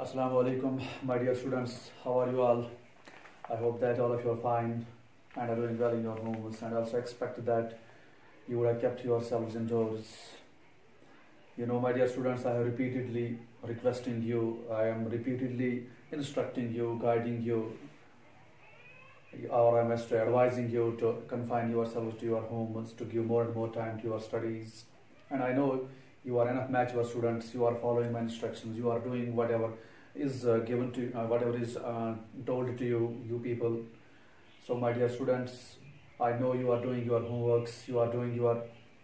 Assalamu alaikum, my dear students. How are you all? I hope that all of you are fine and are doing well in your homes, and also expect that you would have kept yourselves indoors. You know, my dear students, I have repeatedly requesting you, I am repeatedly instructing you, guiding you, or I must advising you to confine yourselves to your homes, to give more and more time to your studies. And I know you are enough mature students, you are following my instructions, you are doing whatever is uh, given to uh, whatever is uh, told to you you people. So my dear students i know you are doing your homeworks you are doing your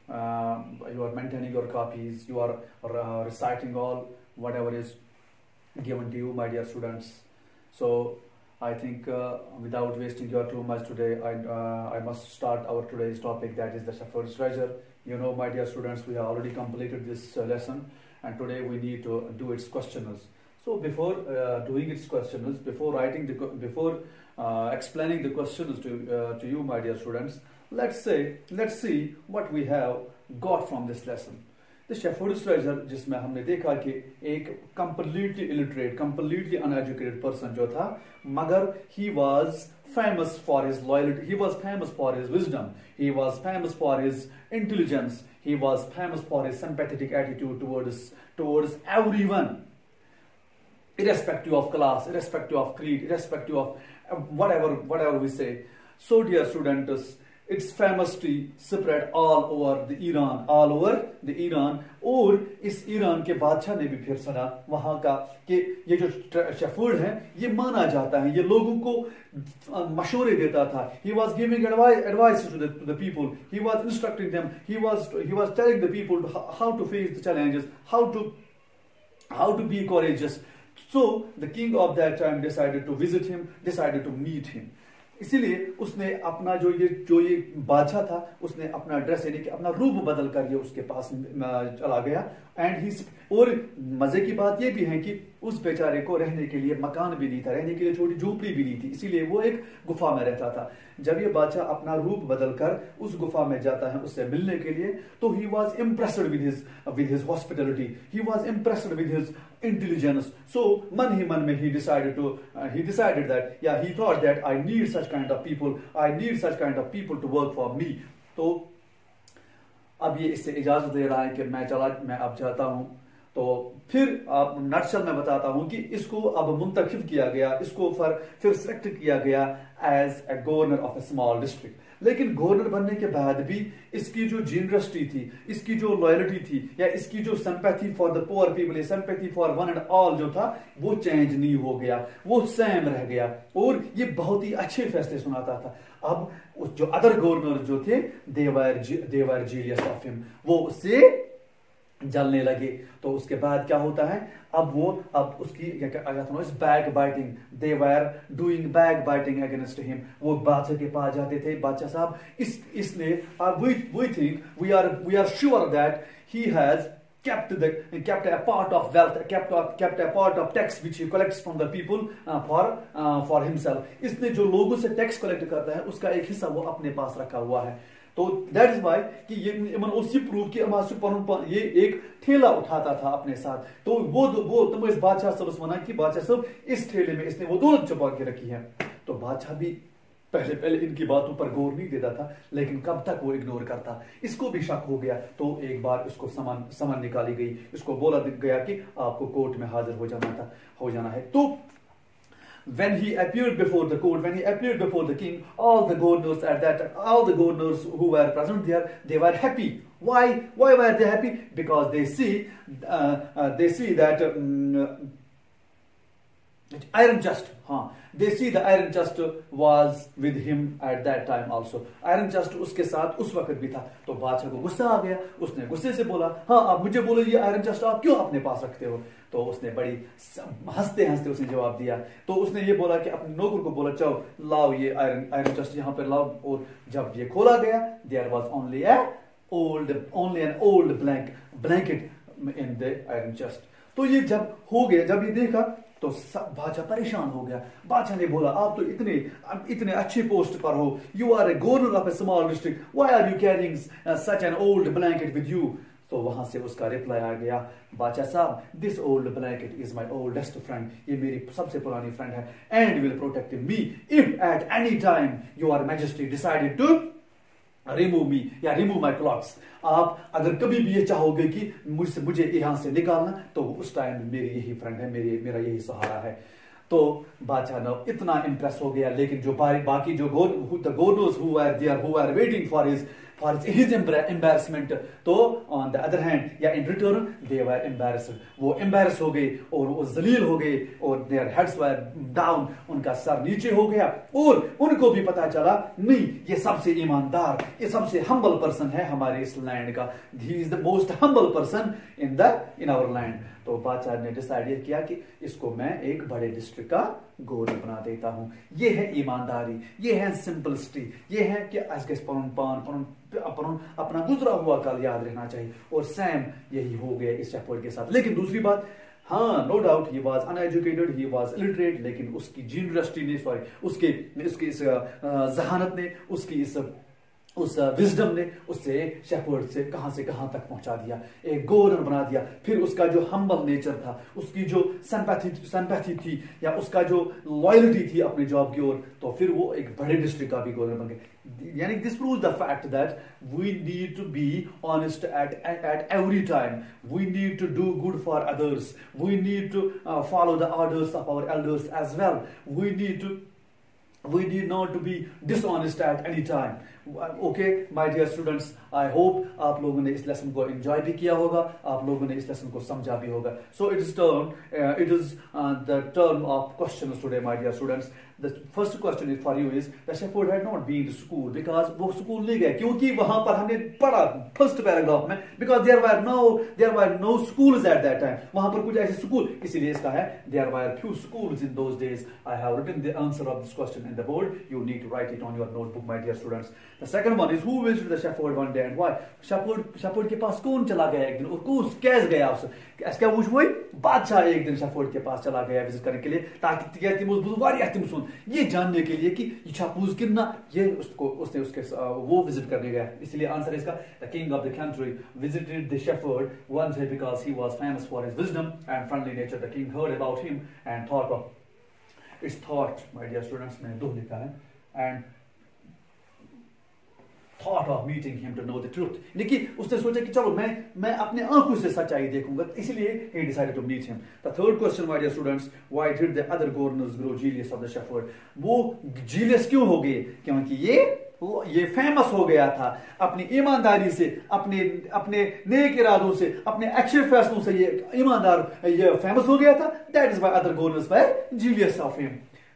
uh, you are maintaining your copies you are uh, reciting all whatever is given to you my dear students. So i think uh, without wasting your too much today i i must start our today's topic that is the shepherd's treasure. You know my dear students we have already completed this lesson and today we need to do its questioners so before uh, doing its questions, before writing the, before uh, explaining the questions to, uh, to you, my dear students, let's say, let's see what we have got from this lesson. The Shepherd's Treasure जिसमें हमने देखा कि एक completely illiterate, completely uneducated person जो था मगर he was famous for his loyalty, he was famous for his wisdom, he was famous for his intelligence, he was famous for his sympathetic attitude towards towards everyone irrespective of class, irrespective of creed, irrespective of uh, whatever, whatever we say. So, dear students, its famous tree spread all over the Iran, all over the Iran. और इस Iran के बादशाह ने भी फिर सुना वहाँ का कि ये जो शफूड है ये माना जाता है ये लोगों को मशवरे देता था advice advice to the, to the people he was instructing them he was he was telling the people how to face the challenges how to how to be courageous So the king of that time decided to visit him, decided to meet him. इसीलिए उसने अपना जो ये जो ये बादशाह था उसने अपना ड्रेस यानी कि अपना रूप बदल कर ये उसके पास चला गया। एंड ही और मज़े की बात ये भी है कि उस बेचारे को रहने के लिए मकान भी नहीं था रहने के लिए छोटी झोपड़ी भी नहीं थी। इसीलिए वो एक गुफा में रहता था। जब ये बादशाह अपना रूप बदलकर उस गुफा में जाता है उससे मिलने के लिए तो he was impressed with his with his hospitality he was impressed with his intelligence so मन ही मन में he decided to he decided that या he thought that I need such kind of people I need such kind of people to work for me तो अब ये इससे इजाज़त दे रहा है कि मैं चला, मैं अब जाता हूँ। तो फिर आप नक्शल में बताता हूँ कि इसको अब मुंतखब किया गया, इसको फिर फिर सिलेक्ट किया गया as a governor of a small district लेकिन गवर्नर बनने के बाद भी इसकी जो जीनरस्टी थी, इसकी जो लॉयलिटी थी, या इसकी जो sympathy for the poor people sympathy for one and all जो था, वो चेंज नहीं हो गया। वो सेम रह गया। और ये बहुत ही अच्छे फैसले सुनाता था। अब जो अदर गवर्नर जो थे they were they were jealous of him वो उससे जलने लगे। तो उसके बाद क्या होता है? अब वो अब उसकी back biting they were doing back biting against him वो बादशाह के पास जाते थे। बादशाह साहब इस इसने we think we are we are sure that he has kept the kept a part of wealth kept a, kept a part of tax which he collects from the people uh, for uh, for himself. इसने जो लोगों से tax collect करता है उसका एक हिस्सा वो अपने पास रखा हुआ है। तो दैट इज़ वाई कि ये उसी प्रूफ कि पन ये एक ठेला उठाता था अपने साथ। तो वो वो तुम इस बादशाह सब मना कि बादशाह सब इस ठेले में इसने वो दौलत छुपा के रखी है। तो बादशाह भी पहले पहले इनकी बातों पर गौर नहीं देता था, लेकिन कब तक वो इग्नोर करता। इसको भी शक हो गया। तो एक बार उसको समन समन निकाली गई। इसको बोला गया कि आपको कोर्ट में हाजिर हो जाना था हो जाना है। तो when he appeared before the court, when he appeared before the king, all the governors at that, all the governors who were present there, they were happy. Why? Why were they happy? Because they see, uh, uh, they see that um, iron chest, huh? They see the iron chest was with him at that time also. Iron chest उसके साथ उस वक्त भी था। तो बादशाह को गुस्सा आ गया। उसने गुस्से से बोला हाँ आप मुझे बोलो ये आयरन चेस्ट आप क्यों अपने पास रखते हो? तो उसने बड़ी हँसते हँसते उसने जवाब दिया। तो उसने ये बोला कि अपने नौकर को बोला चलो लाओ ये आयरन आयरन चेस्ट यहाँ पर लाओ। और जब ये खोला गया there was only a old only an old blank blanket in the iron chest तो ये जब हो गया जब ये देखा तो सब बादशाह परेशान हो गया। बादशाह ने बोला, आप तो इतने इतने अच्छे पोस्ट पर हो। You are a governor of a small district why are you carrying such an old blanket with you तो वहाँ से उसका रिप्लाई आ गया बादशाह साहब this old blanket is my oldest friend ये मेरी सबसे पुरानी फ्रेंड है। And will protect me if at any time your majesty decided to remove me या रिमूव माई क्लॉक्स आप अगर कभी भी ये चाहोगे कि मुझसे, मुझे यहाँ से निकालना तो उस टाइम मेरी यही फ्रेंड है, मेरी, मेरा यही सहारा है। तो बादशाह नव इतना इंप्रेस हो गया, लेकिन जो बाकी जो द गोनोज हु आर हुआ are waiting for his for his embarrassment. तो on the other hand, या in return, they were embarrassed. वो embarrassed हो गए, और वो जलील हो गए, और their heads were down, उनका सर नीचे हो गया, और उनको भी पता चला, नहीं, ये सबसे ईमानदार, ये सबसे हम्बल पर्सन है हमारे इस लैंड का। He is the most humble person in the in our land तो बादशाह ने डिसाइड किया कि इसको मैं एक बड़े डिस्ट्रिक्ट का गवर्नर बना देता हूँ। ये है ईमानदारी, ये है सिंपलिसिटी ये है कि पान पान अपना गुजरा हुआ कल याद रहना चाहिए और सेम यही हो गया इस शेफर्ड के साथ। लेकिन दूसरी बात हाँ no doubt he was uneducated he was illiterate लेकिन उसकी जीनियसिटी ने सॉरी उसके उसकी इस जहानत ने उसकी इस उस विजडम ने उससे शेपर्ड से कहाँ से कहाँ तक पहुँचा दिया, एक गवर्नर बना दिया। फिर उसका जो हम्बल नेचर था, उसकी जो सैंपैथी सैंपैथी थी, या उसका जो लॉयल्टी थी अपने जॉब की ओर तो फिर वो एक बड़े डिस्ट्रिक्ट का भी गवर्नर बन गए यानी this prove the fact that we need to be honest at at every time we need to do good for others we need to follow the orders of our elders as well we need to we need not to be dishonest at any time. Okay my dear students I hope आप लोगों ने इस lesson को enjoy भी किया होगा, आप लोगों ने इस लेसन को समझा भी होगा। So it is turn it is the term of question today my dear students the first question is for you is the had not been school because वो स्कूल नहीं गए, क्योंकि वहाँ पर हमने पढ़ा फ़र्स्ट पैराग्राफ में because there were no there were no schools at that time वहाँ पर कुछ ऐसे स्कूल इसीलिए इसका है there were few schools in those days I have written the answer of this question in the board you need to write it on your notebook my dear students the second one is who visited the shepherd one day and why shepherd shepherd के पास कौन चला गया एक दिन और कौन कैसे गया उस क्या वो वही बादशाह एक दिन शेफर्ड के पास चला गया विज़िट करने के लिए ताकि तिया तिम बुझ तिम सुन ये जानने के लिए कि ये छापूज कितना ये उसको उसने उसके वो विज़िट करने गया इसलिए आंसर है इसका the king of the country visited the shepherd because he was famous for his wisdom and friendly nature. The king heard about him and thought of it's thought, my dear students मैंने दो लिखा है and thought of meeting him to know the truth देखिए उसने सोचा कि चलो, मैं मैं अपने आँखों से सच्चाई देखूँगा इसलिए he decided to meet him the third question why students why did the other governors grow jealous of the shepherd वो जीलियस क्यों हो गए? क्योंकि ये ये फ़ेमस हो गया था। अपनी ईमानदारी से, अपने अपने नेक इरादों से, अपने अच्छे फैसलों से ये ईमानदार, ये फ़ेमस हो गया था। That is by other governors by jealous of him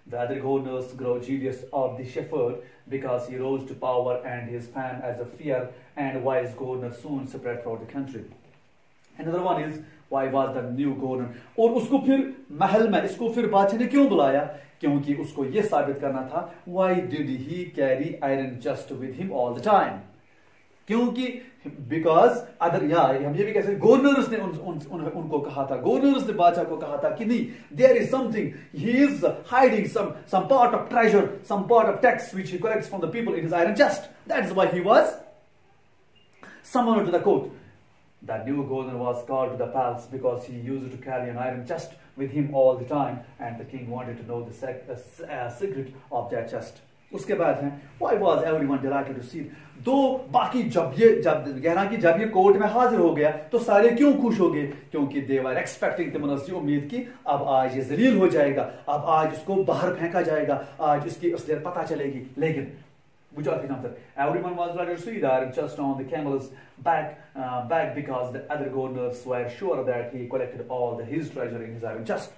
The other governors grow jealous of the shepherd because he rose to power and his fame as a fair and wise governor soon spread throughout the country. Another one is why was the new governor और उसको फिर महल में इसको फिर बादशाह ने क्यों बुलाया क्योंकि उसको यह साबित करना था why did he carry iron chest with him all the time क्योंकि बिकॉज अदर या हम ये भी कह सकते गवर्नर्स ने उन, उन, उन, उनको कहा था गवर्नर्स ने बादशाह को कहा था कि नहीं there is something he is hiding some some part of treasure some part of tax which he collects from the people in his iron chest that is why he was summoned to the court that new governor was called to the palace because he used to carry an iron chest with him all the time and the king wanted to know the, sec, uh, uh, secret of that chest उसके बाद है why was everyone delighted to see दो बाकी जब ये जब कहना कि जब ये कोर्ट में हाजिर हो गया तो सारे क्यों खुश हो गए क्योंकि देवर एक्सपेक्टिंग तमनसी उम्मीद की अब आज ये जलील हो जाएगा अब आज इसको बाहर फेंका जाएगा आज इसकी असलियत पता चलेगी लेकिन the answer. Everyone was ready to see that just on the camel's back, uh, back because the other governors were sure that he collected all the, his treasure in his iron chest.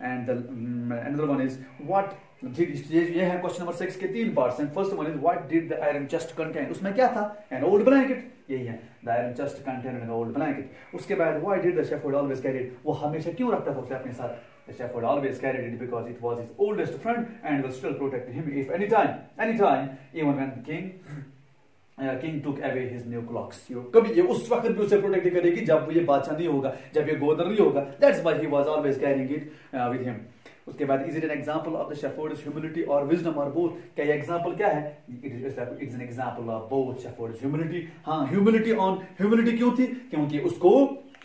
And the, um, another one is what ये है question number six के तीन parts हैं first one is what did the iron chest contain उसमें क्या था N old blanket यही है the iron chest contain an old blanket उसके बाद why did the shepherd always carry वो हमेशा क्यों रखता था उसे अपने साथ The shepherd always carried it because it was his oldest friend and will still protect him if any time, any time, even when the king king took away his new clothes कभी ये उस वक्त भी उसे protect करेगी जब ये बादशाह नहीं होगा, जब ये गोदर नहीं होगा। That's why he was always carrying it with him उसके बाद is it an example of the shepherd's humility और विजडम और बोथ क्या ये एग्जांपल क्या है? It's an example of both shepherd's humility हाँ ह्यूमिलिटी ऑन ह्यूमिलिटी क्यों थी? क्योंकि उसको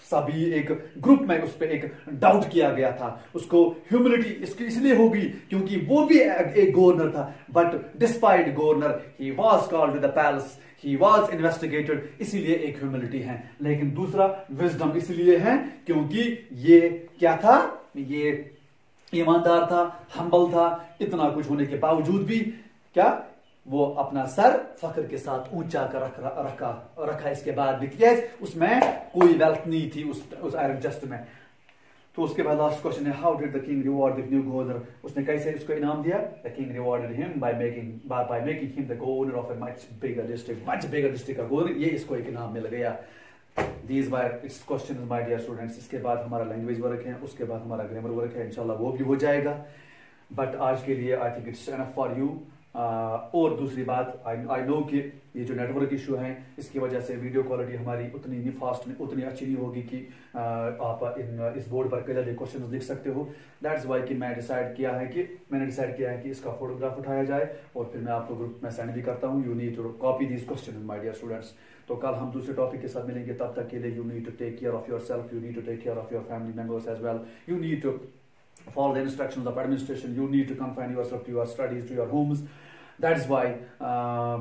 सभी एक ग्रुप में उस पर एक डाउट किया गया था। उसको ह्यूमिलिटी इसकी इसलिए होगी क्योंकि वो भी एक गवर्नर था। But despite governor he was called the palace he was investigated इसीलिए एक ह्यूमिलिटी है। लेकिन दूसरा विजडम इसलिए है क्योंकि ये क्या था? ये ईमानदार था हम्बल था, इतना कुछ होने के बावजूद भी क्या? वो अपना सर फख्र के साथ ऊँचा कर रख, रखा रखा इसके बाद भी। उसमें कोई वेल्थ नहीं थी उस उस आयरन जस्ट में। तो उसके बाद लास्ट क्वेश्चन है how did the king reward the new governor उसने कैसे उसको इनाम दिया? The king rewarded him by making by by making him the governor of a much bigger district much bigger district का गवर्नर ये इसको एक इनाम मिल गया। These by it's question my dear students इसके बाद हमारा लैंग्वेज वर्क है उसके बाद हमारा ग्रामर वर्क है। इंशाल्लाह वो भी हो जाएगा। बट आज के लिए I think it's enough for you और दूसरी बात आई नो कि ये जो नेटवर्क इशू है, इसकी वजह से वीडियो क्वालिटी हमारी उतनी नहीं फास्ट नहीं, उतनी अच्छी नहीं होगी कि आप इन, इस बोर्ड पर क्लियरली क्वेश्चन लिख सकते हो। दैट्स वाई कि मैं डिसाइड किया है कि, मैंने डिसाइड किया है कि इसका फोटोग्राफ उठाया जाए और फिर मैं आपको ग्रुप में सेंड भी करता हूँ। You need to copy these question my dear students तो कल हम दूसरे टॉपिक के साथ मिलेंगे, तब तक के लिए you need to take care of yourself you need to take care of your family members as well you need to follow the instructions of administration, you need to confine yourself to your studies, to your homes. That is why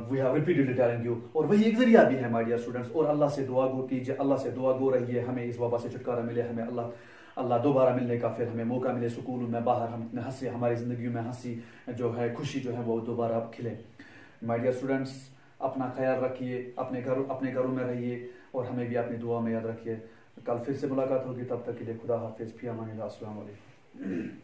we have repeatedly telling you और वही एक ज़रिया भी है my dear students और अल्लाह से दुआ गो कीजिए, अल्लाह से दुआ गो रही है हमें इस वबा से छुटकारा मिले, हमें अल्लाह अल्लाह दोबारा मिलने का फिर हमें मौका मिले, सुकून में बाहर, हम हँसी, हमारी ज़िंदगी में हँसी जो है, खुशी जो है, वो दोबारा खिले। माय डियर स्टूडेंट्स अपना ख्याल रखिए, अपने घर, अपने घरों में रहिए, और हमें भी अपनी दुआ में याद रखिए। कल फिर से मुलाकात होगी, तब तक के लिए खुदा हाफिज़ फिया 嗯。